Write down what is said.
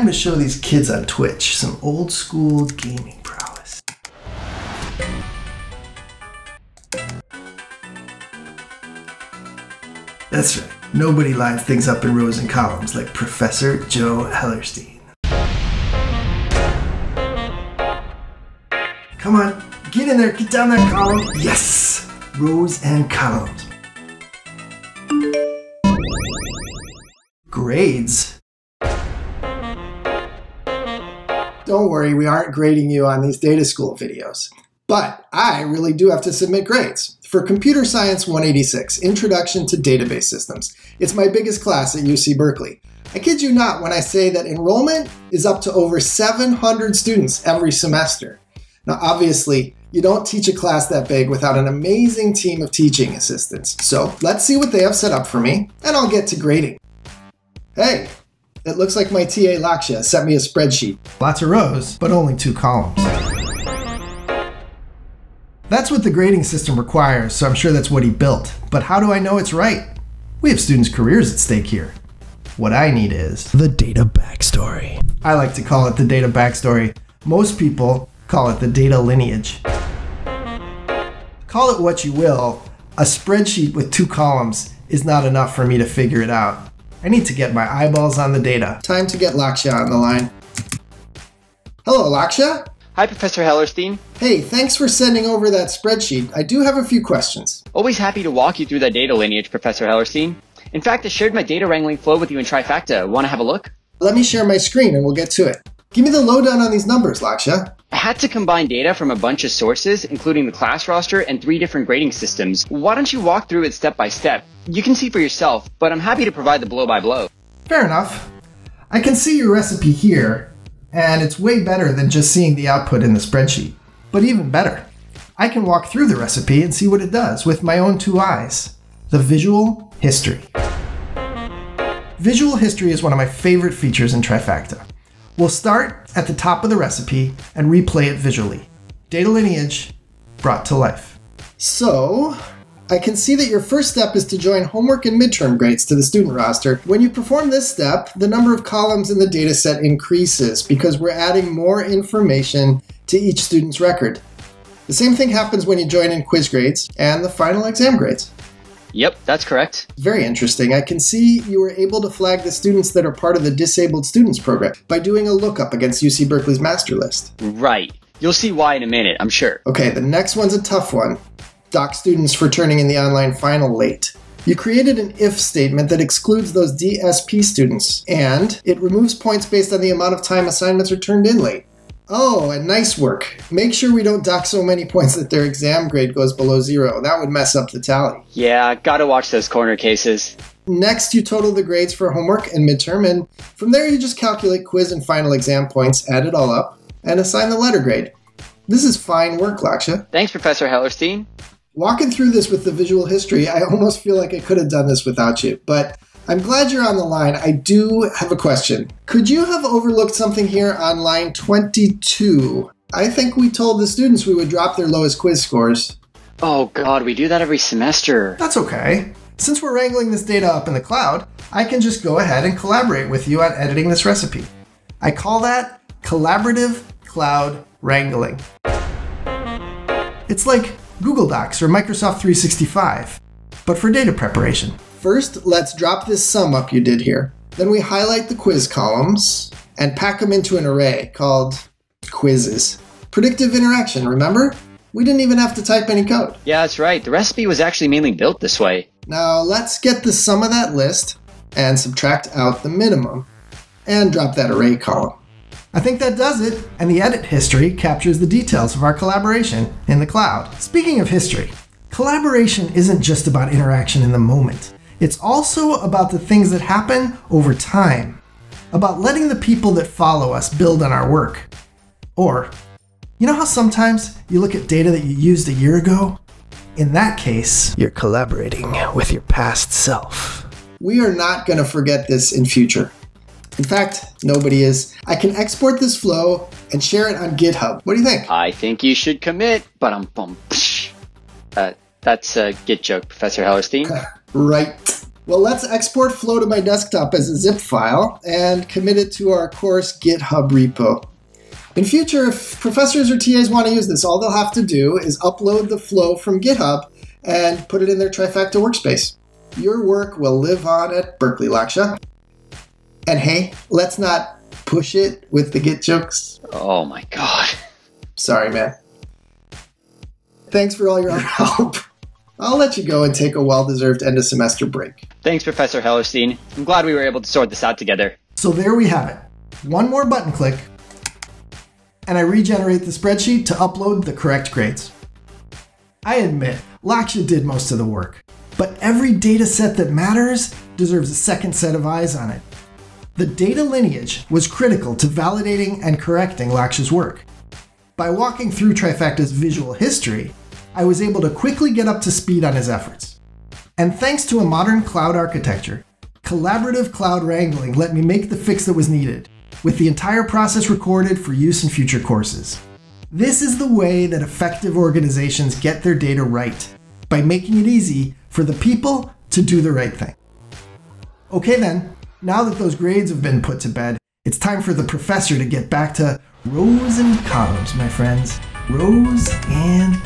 Time to show these kids on Twitch some old school gaming prowess. That's right. Nobody lines things up in rows and columns like Professor Joe Hellerstein. Come on, get in there, get down that column. Yes! Rows and columns. Grades. Don't worry, we aren't grading you on these data school videos. But I really do have to submit grades. For Computer Science 186, Introduction to Database Systems, it's my biggest class at UC Berkeley. I kid you not when I say that enrollment is up to over 700 students every semester. Now, obviously, you don't teach a class that big without an amazing team of teaching assistants. So let's see what they have set up for me, and I'll get to grading. Hey, it looks like my TA Lakshya sent me a spreadsheet. Lots of rows, but only two columns. That's what the grading system requires, so I'm sure that's what he built. But how do I know it's right? We have students' careers at stake here. What I need is the data backstory. I like to call it the data backstory. Most people call it the data lineage. Call it what you will, a spreadsheet with two columns is not enough for me to figure it out. I need to get my eyeballs on the data. Time to get Lakshya on the line. Hello, Lakshya? Hi, Professor Hellerstein. Hey, thanks for sending over that spreadsheet. I do have a few questions. Always happy to walk you through that data lineage, Professor Hellerstein. In fact, I shared my data wrangling flow with you in Trifacta. Want to have a look? Let me share my screen and we'll get to it. Give me the lowdown on these numbers, Lakshya. I had to combine data from a bunch of sources, including the class roster and three different grading systems. Why don't you walk through it step by step? You can see for yourself, but I'm happy to provide the blow by blow. Fair enough. I can see your recipe here, and it's way better than just seeing the output in the spreadsheet. But even better, I can walk through the recipe and see what it does with my own two eyes. The visual history. Visual history is one of my favorite features in Trifacta. We'll start at the top of the recipe and replay it visually. Data lineage brought to life. So, I can see that your first step is to join homework and midterm grades to the student roster. When you perform this step, the number of columns in the dataset increases because we're adding more information to each student's record. The same thing happens when you join in quiz grades and the final exam grades. Yep, that's correct. Very interesting. I can see you were able to flag the students that are part of the Disabled Students Program by doing a lookup against UC Berkeley's master list. Right. You'll see why in a minute, I'm sure. Okay, the next one's a tough one dock students for turning in the online final late. You created an if statement that excludes those DSP students, and it removes points based on the amount of time assignments are turned in late. Oh, and nice work. Make sure we don't dock so many points that their exam grade goes below zero. That would mess up the tally. Yeah, gotta watch those corner cases. Next, you total the grades for homework and midterm, and from there you just calculate quiz and final exam points, add it all up, and assign the letter grade. This is fine work, Lakshya. Thanks, Professor Hellerstein. Walking through this with the visual history, I almost feel like I could have done this without you, but I'm glad you're on the line. I do have a question. Could you have overlooked something here on line 22? I think we told the students we would drop their lowest quiz scores. Oh god, we do that every semester. That's okay. Since we're wrangling this data up in the cloud, I can just go ahead and collaborate with you on editing this recipe. I call that collaborative cloud wrangling. It's like Google Docs or Microsoft 365, but for data preparation. First, let's drop this sum up you did here. Then we highlight the quiz columns and pack them into an array called quizzes. Predictive interaction, remember? We didn't even have to type any code. Yeah, that's right. The recipe was actually mainly built this way. Now let's get the sum of that list and subtract out the minimum and drop that array column. I think that does it, and the edit history captures the details of our collaboration in the cloud. Speaking of history, collaboration isn't just about interaction in the moment. It's also about the things that happen over time, about letting the people that follow us build on our work. Or, you know how sometimes you look at data that you used a year ago? In that case, you're collaborating with your past self. We are not going to forget this in future. In fact, nobody is. I can export this flow and share it on GitHub. What do you think? I think you should commit, but I'm bum. Uh, that's a Git joke, Professor Hellerstein. right. Well, let's export Flow to my desktop as a zip file and commit it to our course GitHub repo. In future, if professors or TAs want to use this, all they'll have to do is upload the flow from GitHub and put it in their Trifacta workspace. Your work will live on at Berkeley Lakshya. And hey, let's not push it with the Git jokes. Oh my god. Sorry, man. Thanks for all your help. I'll let you go and take a well deserved end of semester break. Thanks, Professor Hellerstein. I'm glad we were able to sort this out together. So there we have it. One more button click, and I regenerate the spreadsheet to upload the correct grades. I admit, Lakshya did most of the work, but every data set that matters deserves a second set of eyes on it. The data lineage was critical to validating and correcting Lakshya's work. By walking through Trifacta's visual history, I was able to quickly get up to speed on his efforts. And thanks to a modern cloud architecture, collaborative cloud wrangling let me make the fix that was needed, with the entire process recorded for use in future courses. This is the way that effective organizations get their data right, by making it easy for the people to do the right thing. Okay then, now that those grades have been put to bed, it's time for the professor to get back to rows and columns, my friends. Rows and